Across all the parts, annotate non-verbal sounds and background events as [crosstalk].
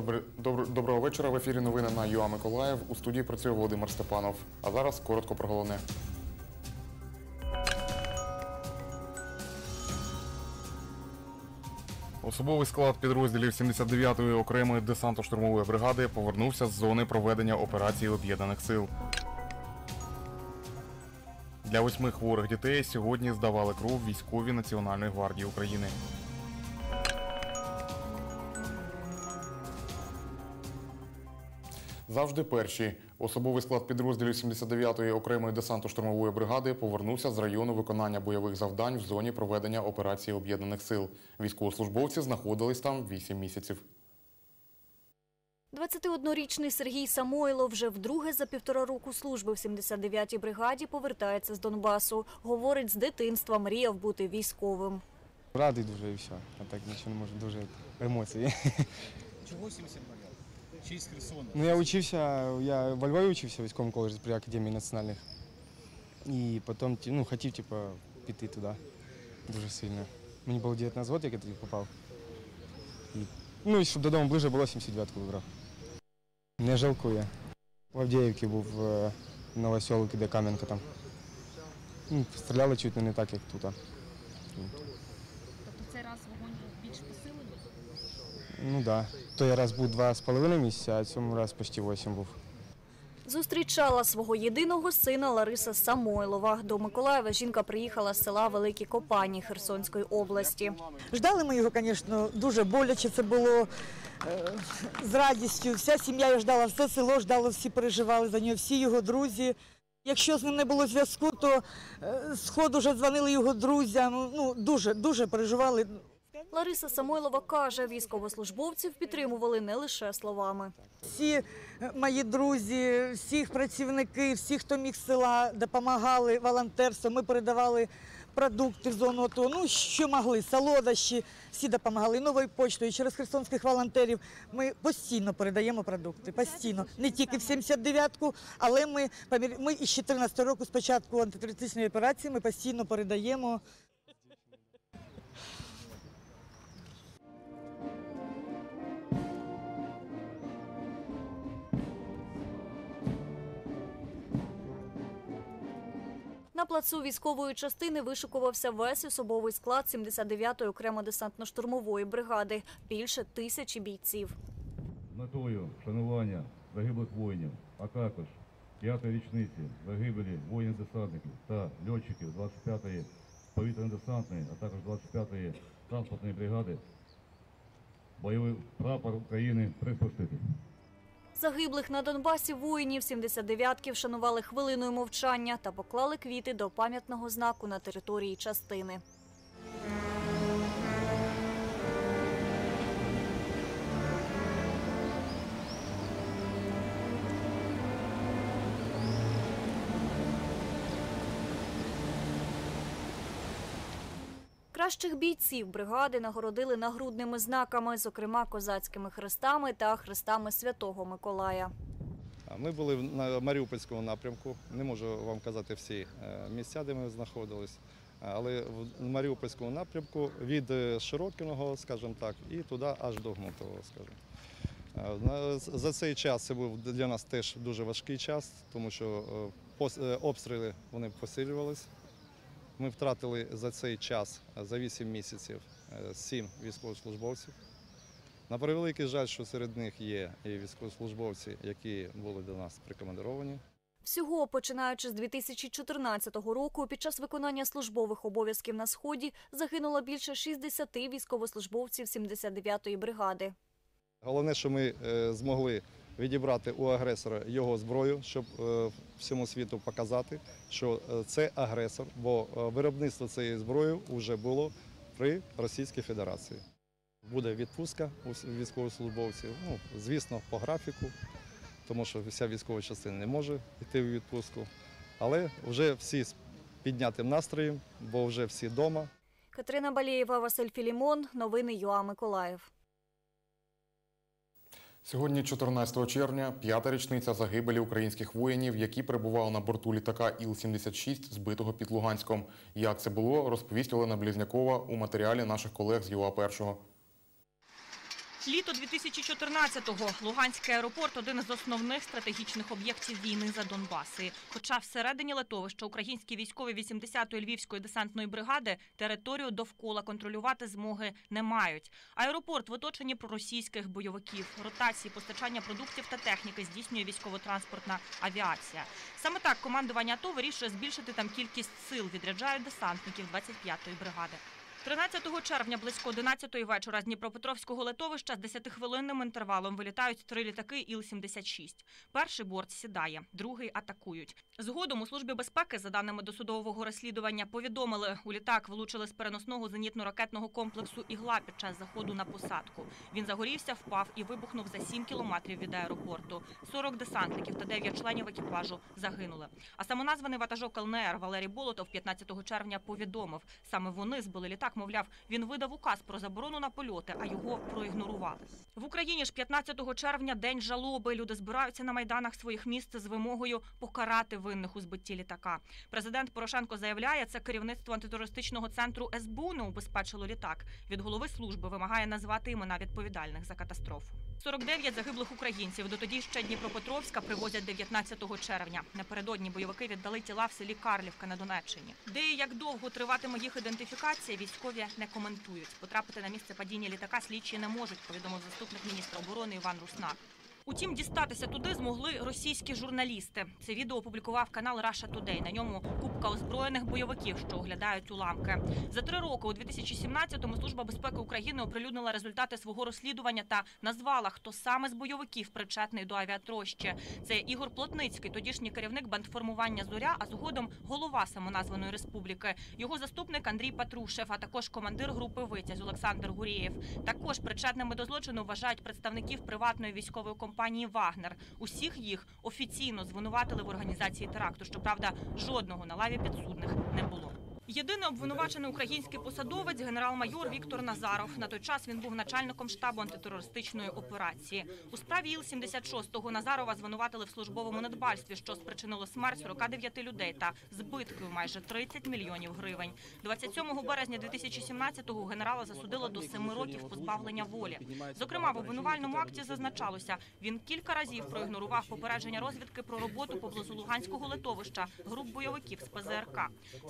Добре, добр- доброго вечора. В ефірі новини на ЮА Миколаїв. У студії працює Володимир Степанов. А зараз коротко про головне. Особовий склад підрозділів 79-ї окремої десантно-штурмової бригади повернувся з зони проведення операції Об'єднаних сил. Для восьми хворих дітей сьогодні здавали кров військові Національної гвардії України. Завжди перші. Особовий склад підрозділів 79-ї окремої десантно-штурмової бригади повернувся з району виконання бойових завдань в зоні проведення операції Об'єднаних сил. Військовослужбовці знаходились там 8 місяців. 21-річний Сергій Самойлов вже вдруге за півтора року служби в 79-й бригаді повертається з Донбасу. Говорить, з дитинства мріяв бути військовим. Радий дуже і все. А так нічого не можу, дуже емоції. Чого 70 бар'ял? Чи з Херсона? Ну я учився, я во Львові учився в військовому коледжі при Академії національних. І потім ну, хотів типу, піти туди дуже сильно. Мені було 19 років, як я тоді попав. І, ну і щоб додому ближче було 79-ку вибрав. Не жалкує. В Авдіївці був в Новоселки, де Кам'янка там. Ну, стріляли чуть не так, як тут. Тобто цей раз вогонь був більш посилений? Ну так. Да. Той раз був два з половиною місяця, а цьому раз почти 8 був. Зустрічала свого єдиного сина Лариса Самойлова. До Миколаєва жінка приїхала з села Великі Копані Херсонської області. Ждали ми його, звісно, дуже боляче це було е, з радістю. Вся сім'я його ждала, все село ждало, всі переживали за нього, всі його друзі. Якщо з ним не було зв'язку, то е, з ходу вже дзвонили його друзям. Ну, дуже, дуже переживали. Лариса Самойлова каже, військовослужбовців підтримували не лише словами. Всі е, мої друзі, всіх працівники, всі, хто міг села, допомагали волонтерством. Ми передавали продукти в зону АТО. Ну, що могли, солодощі, всі допомагали. Новою почтою, через херсонських волонтерів. Ми постійно передаємо продукти. Постійно. Не тільки в 79-ку, але ми, ми із 14 року, з початку антитерористичної операції, ми постійно передаємо. На плацу військової частини вишикувався весь особовий склад 79-ї окремо десантно-штурмової бригади. Більше тисячі бійців. метою вшанування загиблих воїнів, а також п'ятої річниці загибелі воїнів-десантників та льотчиків 25-ї повітряно-десантної, а також 25-ї транспортної бригади бойовий прапор України приспустити. Загиблих на Донбасі воїнів 79-ки вшанували хвилиною мовчання та поклали квіти до пам'ятного знаку на території частини. Кращих бійців бригади нагородили нагрудними знаками, зокрема козацькими хрестами та хрестами Святого Миколая. Ми були на Маріупольському напрямку. Не можу вам казати всі е, місця, де ми знаходились. Але в Маріупольському напрямку від е, Широкиного, скажімо так, і туди аж до Гнутового, скажімо. За цей час це був для нас теж дуже важкий час, тому що е, е, обстріли вони посилювались. Ми втратили за цей час, е, за 8 місяців, е, 7 військовослужбовців. На превеликий жаль, що серед них є і військовослужбовці, які були до нас прикомандировані. Всього, починаючи з 2014 року, під час виконання службових обов'язків на Сході загинуло більше 60 військовослужбовців 79-ї бригади. Головне, що ми е, змогли відібрати у агресора його зброю, щоб е, всьому світу показати, що е, це агресор, бо е, виробництво цієї зброї вже було при Російській Федерації. Буде відпустка у військовослужбовців, ну, звісно, по графіку, тому що вся військова частина не може йти у відпустку. Але вже всі з піднятим настроєм, бо вже всі вдома. Катерина Балієва, Василь Філімон. Новини ЮА Миколаїв. Сьогодні, 14 червня, п'ята річниця загибелі українських воїнів, які перебували на борту літака Іл-76, збитого під Луганськом. Як це було, розповість Олена Близнякова у матеріалі наших колег з ЮА Першого. Літо 2014-го. Луганський аеропорт – один із основних стратегічних об'єктів війни за Донбаси. Хоча всередині литовища українські військові 80-ї Львівської десантної бригади територію довкола контролювати змоги не мають. Аеропорт в оточенні проросійських бойовиків. Ротації, постачання продуктів та техніки здійснює військово-транспортна авіація. Саме так командування АТО вирішує збільшити там кількість сил. Відряджають десантників 25-ї бригади. 13 червня близько 11-ї вечора з Дніпропетровського литовища з 10-хвилинним інтервалом вилітають три літаки Іл-76. Перший борт сідає, другий атакують. Згодом у Службі безпеки, за даними досудового розслідування, повідомили, у літак влучили з переносного зенітно-ракетного комплексу «Ігла» під час заходу на посадку. Він загорівся, впав і вибухнув за 7 кілометрів від аеропорту. 40 десантників та 9 членів екіпажу загинули. А самоназваний ватажок ЛНР Валерій Болотов 15 червня повідомив, саме вони збили літак. Мовляв, він видав указ про заборону на польоти, а його проігнорували. В Україні ж 15 червня день жалоби. Люди збираються на майданах своїх міст з вимогою покарати винних у збитті літака. Президент Порошенко заявляє, це керівництво антитерористичного центру СБУ не убезпечило літак. Від голови служби вимагає назвати імена відповідальних за катастрофу. 49 загиблих українців до тоді ще Дніпропетровська привозять 19 червня. Напередодні бойовики віддали тіла в селі Карлівка на Донеччині. Де і як довго триватиме їх ідентифікація, військові не коментують. Потрапити на місце падіння літака слідчі не можуть, повідомив заступник міністра оборони Іван Руснак. Утім, дістатися туди змогли російські журналісти. Це відео опублікував канал Russia Today. На ньому купка озброєних бойовиків, що оглядають уламки. За три роки у 2017-му Служба безпеки України оприлюднила результати свого розслідування та назвала, хто саме з бойовиків причетний до авіатрощі. Це Ігор Плотницький, тодішній керівник бандформування Зоря, а згодом голова самоназваної республіки. Його заступник Андрій Патрушев, а також командир групи Витязь Олександр Гурєєв. Також причетними до злочину вважають представників приватної військової компанії Вагнер. Усіх їх офіційно звинуватили в організації теракту. Щоправда, жодного на лаві підсудних не було. Єдиний обвинувачений український посадовець генерал-майор Віктор Назаров. На той час він був начальником штабу антитерористичної операції. У справі Іл-76 Назарова звинуватили в службовому недбальстві, що спричинило смерть 49 людей та збитки у майже 30 мільйонів гривень. 27 березня 2017-го генерала засудило до 7 років позбавлення волі. Зокрема, в обвинувальному акті зазначалося, він кілька разів проігнорував попередження розвідки про роботу поблизу Луганського литовища груп бойовиків з ПЗРК.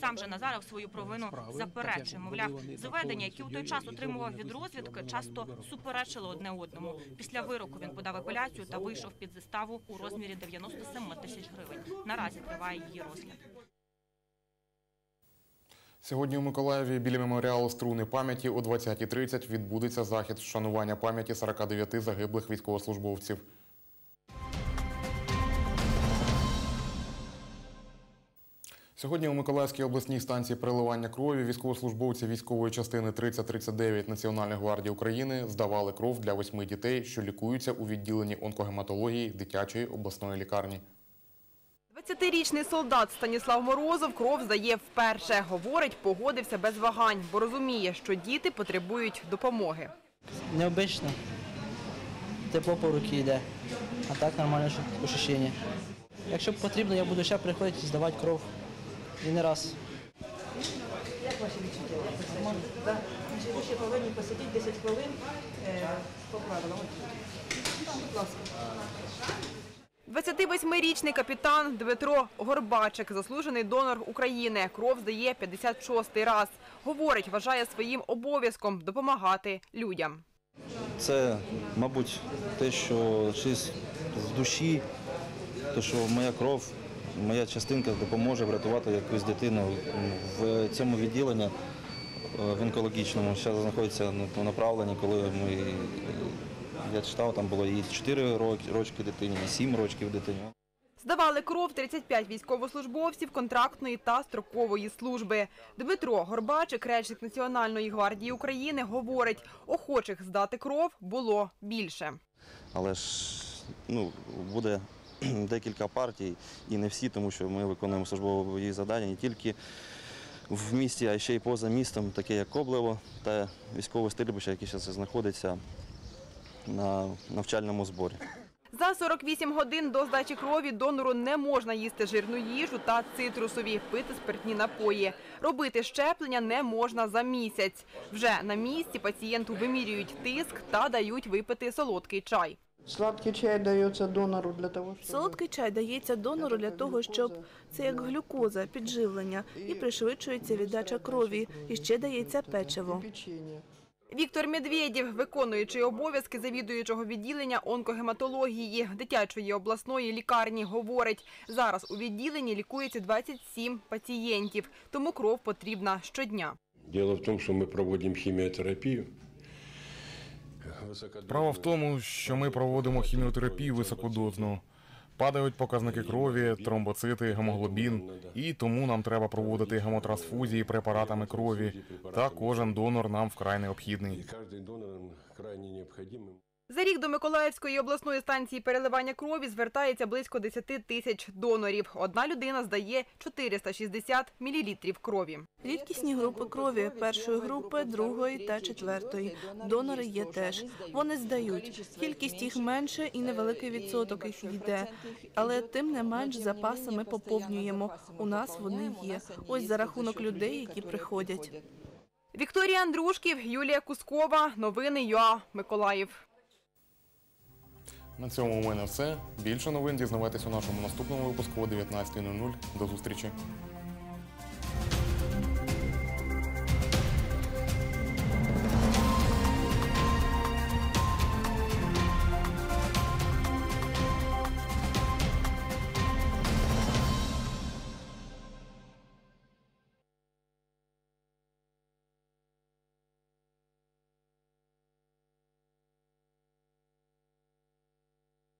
Сам же Назаров свою провину заперечує. Мовляв, зведення, які у той час отримував від розвідки, часто суперечили одне одному. Після вироку він подав апеляцію та вийшов під заставу у розмірі 97 тисяч гривень. Наразі триває її розгляд. Сьогодні у Миколаєві біля меморіалу струни пам'яті о 20.30 відбудеться захід вшанування пам'яті 49 загиблих військовослужбовців. Сьогодні у Миколаївській обласній станції переливання крові військовослужбовці військової частини 3039 Національної гвардії України здавали кров для восьми дітей, що лікуються у відділенні онкогематології дитячої обласної лікарні. 20-річний солдат Станіслав Морозов кров здає вперше. Говорить, погодився без вагань, бо розуміє, що діти потребують допомоги. Необично. Тепло по руки йде. А так нормальне ощущення. Якщо потрібно, я буду ще приходити здавати кров. І не раз. Як ваші відчуття? Ви ще повинні посидіти 10 хвилин по правилам. Будь ласка. 28-річний капітан Дмитро Горбачик, заслужений донор України. Кров здає 56-й раз. Говорить, вважає своїм обов'язком допомагати людям. Це, мабуть, те, що щось з душі, те, що моя кров, моя частинка допоможе врятувати якусь дитину. В цьому відділенні е, в онкологічному зараз знаходиться на направленні, коли ми, я читав, там було і 4 рочки дитині, і 7 років дитині. Здавали кров 35 військовослужбовців контрактної та строкової служби. Дмитро Горбачик, речник Національної гвардії України, говорить, охочих здати кров було більше. Але ж ну, буде [clears throat] декілька партій, і не всі, тому що ми виконуємо службові бойові завдання не тільки в місті, а ще й поза містом, таке як Коблево та військове стрільбище, яке зараз знаходиться на навчальному зборі. За 48 годин до здачі крові донору не можна їсти жирну їжу та цитрусові, пити спиртні напої. Робити щеплення не можна за місяць. Вже на місці пацієнту вимірюють тиск та дають випити солодкий чай. Сладкий чай дається донору для того, щоб... Солодкий чай дається донору для того, щоб це як глюкоза, підживлення, і пришвидшується віддача крові. І ще дається печиво. Віктор Медведєв, виконуючий обов'язки завідуючого відділення онкогематології дитячої обласної лікарні, говорить, зараз у відділенні лікується 27 пацієнтів, тому кров потрібна щодня. Дело в том, что мы проводим химиотерапию. Справа в тому, що ми проводимо хіміотерапію високодозну. Падають показники крові, тромбоцити, гемоглобін, і тому нам треба проводити гемотрансфузії препаратами крові. Та кожен донор нам вкрай необхідний. За рік до Миколаївської обласної станції переливання крові звертається близько 10 тисяч донорів. Одна людина здає 460 мілілітрів крові. Рідкісні групи крові першої групи, другої та четвертої. Донори є теж. Вони здають. Кількість їх менше і невеликий відсоток їх йде. Але тим не менш запаси ми поповнюємо. У нас вони є. Ось за рахунок людей, які приходять. Вікторія Андрушків, Юлія Кускова. Новини ЮА Миколаїв. На цьому у мене все. Більше новин дізнавайтесь у нашому наступному випуску о 19.00. До зустрічі.